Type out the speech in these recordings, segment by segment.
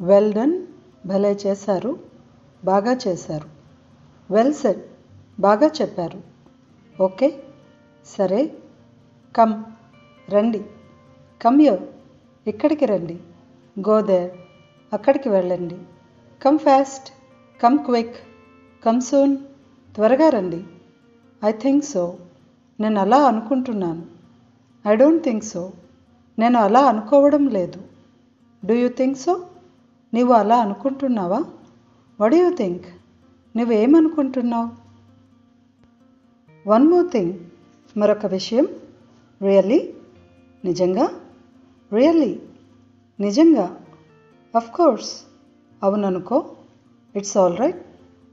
Well done భలే చేశారు. బాగా చేశారు. వెల్ సెడ్ బాగా చెప్పారు. ఓకే? సరే. కమ్ రండి. కమ్ యో ఇక్కడికి రండి. గోదేర్ అక్కడికి వెళ్ళండి. Come fast come quick come soon త్వరగా రండి. ఐ థింక్ సో నేను అలా అనుకుంటున్నాను. ఐ డోంట్ థింక్ సో నేను అలా అనుకోవడం లేదు. డూ యూ థింక్ సో నీవు అలా అనుకుంటున్నావా? వడ్ యూ థింక్ నువ్వేమనుకుంటున్నావు? వన్ మోర్ థింగ్ మరొక విషయం. రియల్లీ నిజంగా? రియల్లీ నిజంగా? అఫ్ కోర్స్ అవుననుకో. ఇట్స్ ఆల్ రైట్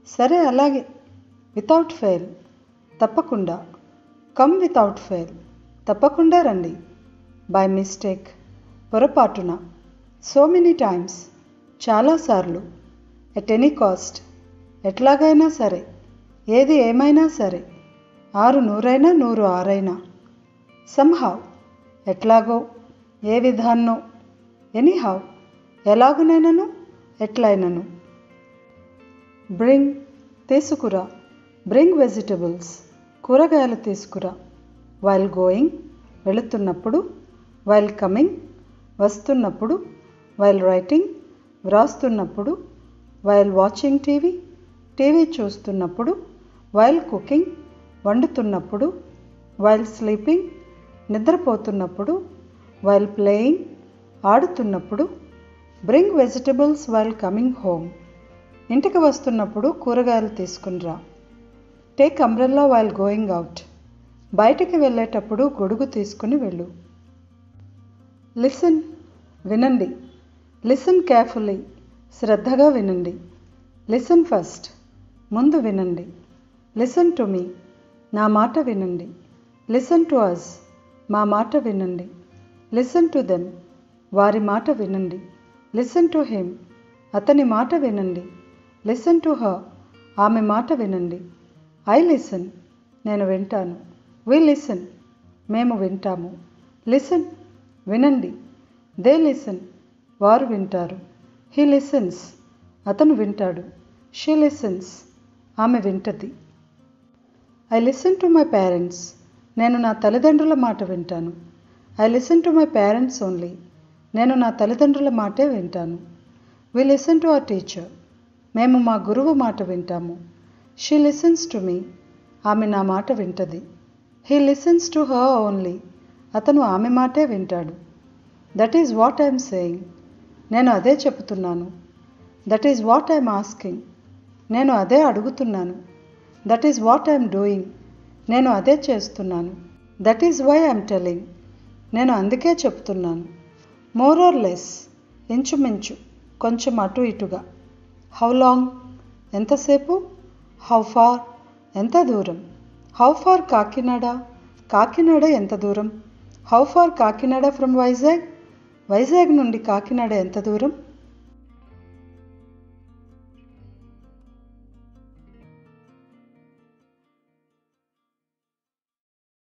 సరే అలాగే. వితౌట్ ఫెయిల్ తప్పకుండా. కమ్ వితౌట్ ఫెయిల్ తప్పకుండా రండి. బై మిస్టేక్ పొరపాటున. సో మెనీ టైమ్స్ చాలాసార్లు. ఎట్ ఎనీ కాస్ట్ ఎట్లాగైనా సరే. ఏది ఏమైనా సరే. ఆరు నూరైనా నూరు ఆరైనా. సంహావ్ ఎట్లాగో ఏ విధాన్నో. ఎనీహావ్ ఎలాగునైనను ఎట్లయినను బ్రింగ్ తీసుకురా. బ్రింగ్ వెజిటబుల్స్ కూరగాయలు తీసుకురా. వైల్ గోయింగ్ వెళుతున్నప్పుడు. వైల్ కమింగ్ వస్తున్నప్పుడు. వైల్ రైటింగ్ వ్రాస్తున్నప్పుడు వైల్ వాచింగ్ టీవీ టీవీ చూస్తున్నప్పుడు వైల్ కుకింగ్ వండుతున్నప్పుడు వైల్ స్లీపింగ్ నిద్రపోతున్నప్పుడు వైల్ ప్లేయింగ్ ఆడుతున్నప్పుడు bring vegetables while coming home ఇంటికి వస్తున్నప్పుడు కూరగాయలు తీసుకునిరా take umbrella while going out బయటికి వెళ్ళేటప్పుడు గొడుగు తీసుకుని వెళ్ళు. లిసన్ వినండి. లిసన్ కేర్ఫుల్లీ శ్రద్ధగా వినండి. లిసన్ ఫస్ట్ ముందు వినండి. లిసన్ టు మీ నా మాట వినండి. లిసన్ టు అస్ మా మాట వినండి. లిసన్ టు దెమ్ వారి మాట వినండి. లిసన్ టు హిమ్ అతని మాట వినండి. లిసన్ టు హ ఆమె మాట వినండి. ఐ లిసన్ నేను వింటాను. వి లిసన్ మేము వింటాము. లిసన్ వినండి. దే లిసన్ వారు వింటారు. హీ లిసన్స్ అతను వింటాడు. షీ లిసన్స్ ఆమె వింటది. I listen to my parents నేను నా తల్లిదండ్రుల మాట వింటాను. I listen to my parents only నేను నా తల్లిదండ్రుల మాటే వింటాను. We listen to our teacher మేము మా గురువు మాట వింటాము. షీ లిసన్స్ టు మీ ఆమె నా మాట వింటది. He listens to her only అతను ఆమె మాటే వింటాడు. That is what I'm saying నేను అదే చెబుతున్నాను. That is what I'm asking నేను అదే అడుగుతున్నాను. That is what I'm doing నేను అదే చేస్తున్నాను. That is why I'm telling నేను అందుకే చెప్తున్నాను మోర్ ఆర్ లెస్ ఇంచుమించు కొంచెం అటు ఇటుగా. హౌ లాంగ్ ఎంతసేపు హౌ ఫార్ ఎంత దూరం? How far Kakinada? కాకినాడ ఎంత దూరం? How far Kakinada from Vizag Vizag నుండి కాకినాడ ఎంత దూరం?